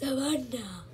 Savannah.